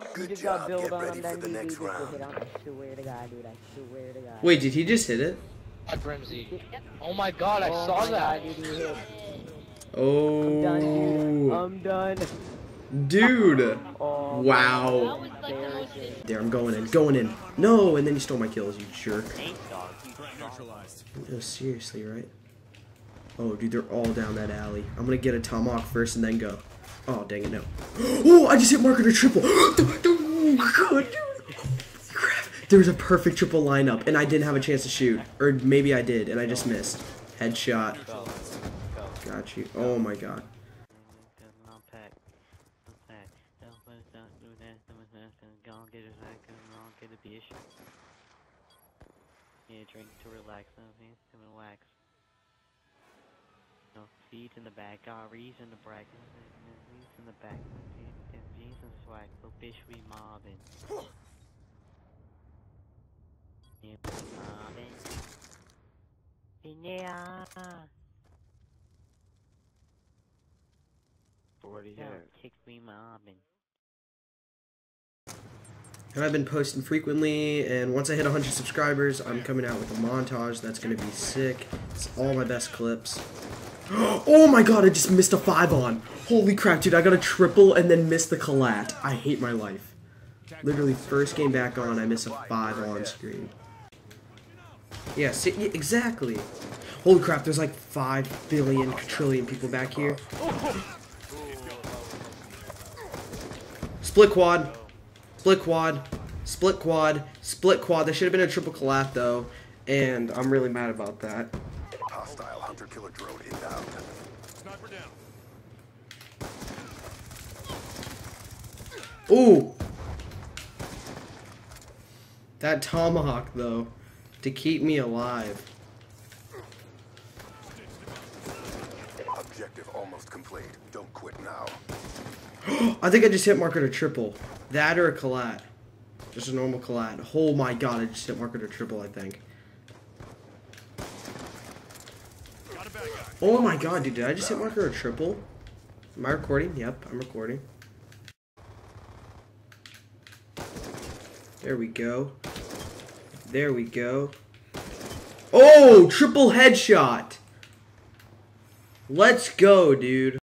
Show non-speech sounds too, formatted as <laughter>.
You Good just job. build Get on ready for the next round. hit on I swear to God, dude. I swear to God. Wait, did he just hit it? God, Brimsy. Oh my god, I oh saw that. God, dude, you hit. Oh. I'm done, dude. I'm done. Dude. Oh, Wow. like There, I'm going in. Going in. No, and then you stole my kills, you jerk. No, seriously, right? Oh, dude, they're all down that alley. I'm gonna get a tomahawk first and then go. Oh, dang it, no. <gasps> Oh, I just hit marker to triple. <gasps> oh. There was a perfect triple lineup, and I didn't have a chance to shoot. Or maybe I did, and I just missed. Headshot. Got you. Oh, my God. Yeah, drink to relax, to relax. No, feet in the back, Gary's in the back, knees in the back, and jeans in the swag, little bitch we mobbing. Yeah, mobbing. Yeah. 40 Yeah, kick me mobbing. And I've been posting frequently, and once I hit 100 subscribers, I'm coming out with a montage that's gonna be sick. It's all my best clips. Oh my god, I just missed a 5 on. Holy crap, dude, I got a triple and then missed the collat. I hate my life. Literally, first game back on, I miss a 5 on screen. Yeah, see, yeah, exactly. Holy crap, there's like 5 billion, quadrillion people back here. Split quad. Split quad. Split quad. Split quad. There should have been a triple collat though. And I'm really mad about that. Hostile hunter killer drone inbound. Ooh! That tomahawk though. To keep me alive. Objective almost complete. Don't quit now. <gasps> I think I just hit marker to triple. That or a collat. Just a normal collat. Oh my god, I just hit marker to triple, I think. Oh my god, dude, did I just hit marker to triple? Am I recording? Yep, I'm recording. There we go. There we go. Oh, triple headshot. Let's go, dude.